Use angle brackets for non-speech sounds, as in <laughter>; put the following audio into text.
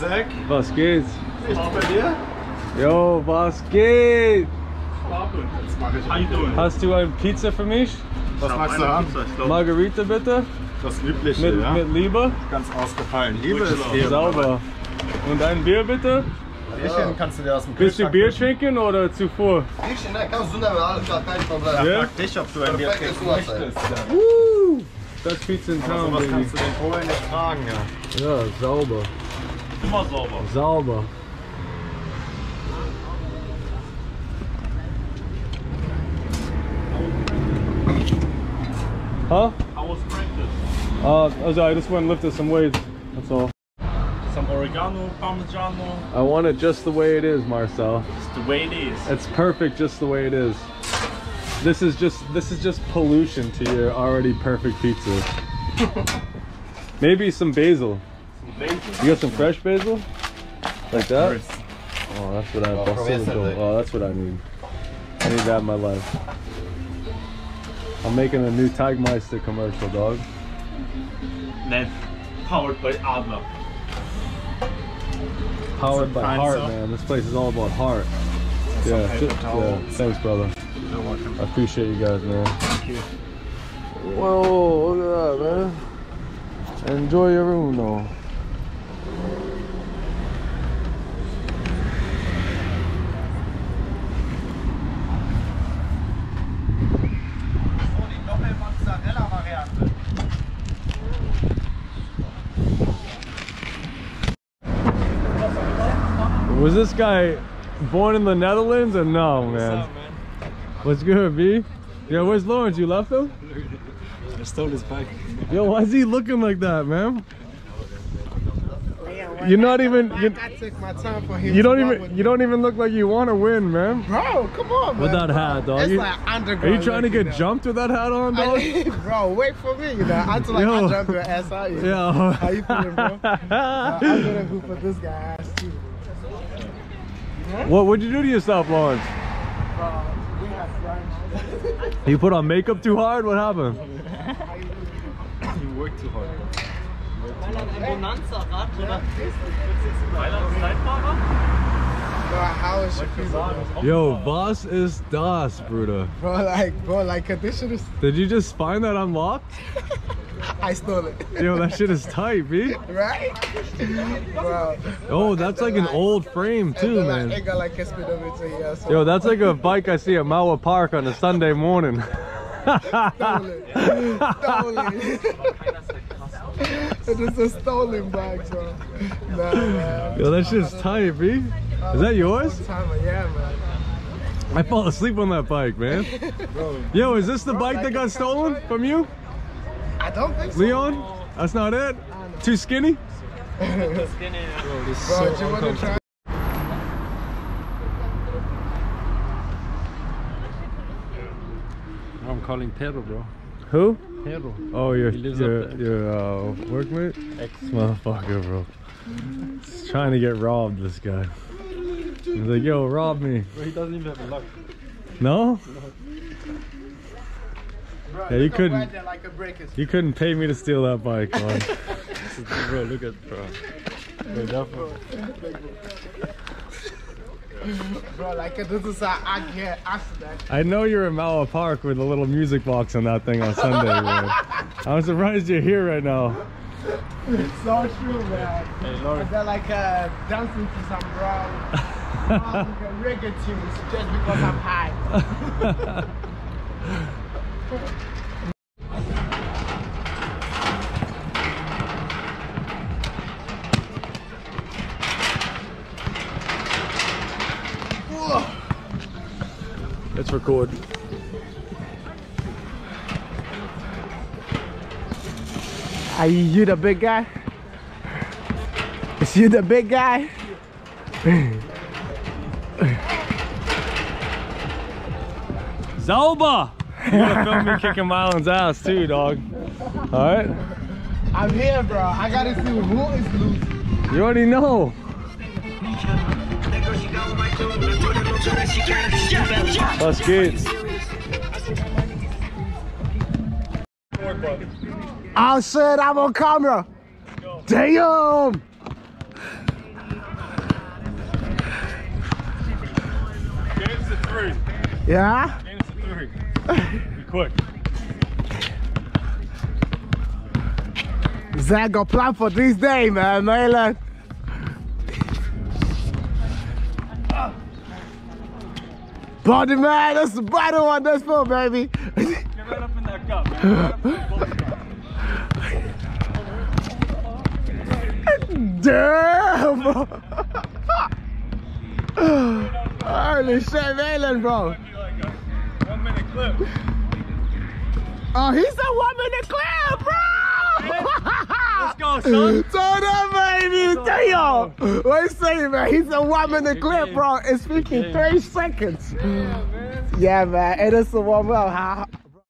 Isaac. Was geht? Nichts bei dir? Yo, was geht? Hast du eine Pizza für mich? Was magst du haben? Margarita bitte? Das Übliche, Mit, ja? mit Liebe? Ganz ausgefallen. Liebe ist hier. Sauber. Und ein Bier bitte? Bierchen kannst du dir aus dem Willst du Kühlschrank Bier trinken oder zuvor? Bierchen, ne? Kannst du nehmen, alles klar, kein Problem. Ja? Frag dich, ob du ein Bier trinken möchtest. Ja. Woo! Das Pizza in Aber Town, sowas baby. kannst du den Polen nicht tragen, ja. Ja, sauber. Immer sauber. Sauber. Huh? How was practice? Uh, also I just went and lifted some weights. That's all. Some oregano, parmigiano. I want it just the way it is, Marcel. It's the way it is. It's perfect just the way it is. This is just this is just pollution to your already perfect pizza. <laughs> Maybe some basil. You got some fresh basil? Like that? Oh, that's what I Oh, from basilico. yesterday. Oh, that's what I need. I need that in my life. I'm making a new Teigmeister commercial, dog. Then powered by Adler. Powered by heart, man. This place is all about heart. Yeah, paper ju- towels. yeah. Thanks, brother. You're welcome. I appreciate you guys, man. Thank you. Whoa, look at that, man. Enjoy your room, though. Was this guy born in the Netherlands or no, man? What's good, B? Yo, where's Lawrence? You left him? <laughs> I stole his bike. Yo, why is he looking like that, man? You're not even. You, I took my time for him. you don't even. You me. don't even look like you want to win, man. Bro, come on, man. With that bro. hat, dog. It's You- like Are you trying to looking get now. jumped with that hat on, dog? I- <laughs> bro, wait for me, you know. I feel like Yo. I jumped your ass out. You know? Yeah. How you feeling, bro? <laughs> Uh, I'm gonna hoop for this guy ass too. What would you do to yourself, Lawrence? Bro, we have friends. You put on makeup too hard? What happened? <laughs> You work too hard. Bro, how is Shakira? Yo, was ist das, Bruder? Bro, like, bro, like, is. Did you just find that unlocked? <laughs> I stole it. Yo, that shit is tight, B. right? Bro. Oh, that's like an old frame too, It got like- man. Got like here. So Yo, that's like a bike I see at Mauerpark on a Sunday morning. <laughs> Stole it. Stolen. it <laughs> is a stolen bike, bro. Nah, man. Yo, that shit's tight, B. Is that yours? Time, yeah, man. I fall asleep on that bike, man. Yo, is this the bike that got stolen from you, I don't think so. Leon? That's not it? Too skinny? <laughs> Bro, do you want to try? I'm calling Pedro, bro. Who? Pedro. Oh, your lives your, up there. your uh, workmate? Ex motherfucker, bro. He's trying to get robbed, this guy. He's like, yo, rob me. Bro, he doesn't even have a lock. No? Bro, Yeah, you couldn't- there Like a break You couldn't pay me to steal that bike, man. <laughs> bro, look at bro. Bro, definitely. <laughs> Bro, like this is how I get accident. I know you're in Mauerpark with a little music box on that thing on Sunday, man. <laughs> I'm surprised you're here right now. It's so true, man. Hey, Lauren. And they're like uh, dancing to some brown African <laughs> reggae tunes just because I'm high. Let's record. Are you the big guy? Is you the big guy? <laughs> Zauber! You gotta film me kicking Marlon's ass too, dog. Alright? I'm here, bro. I gotta see who is loose. You already know. Let's get. I said I'm on camera. Damn! Game's to three. Yeah? Game's to three. Be quick. Zach got plan for this day, man, Maryland. Body man, that's the bottom one that's for, baby. Get right up in that cup, man. Right up in that bubble cup. Damn. Holy shit, Malin, bro. Be like a one minute clip. Oh, he said one minute clear, bro. Let's go, son. <laughs> Turn up, baby. Tell y'all. What you saying, man? He's a one minute clip, bro. It's 53 seconds. Yeah, man. Yeah, man. It is a warm up.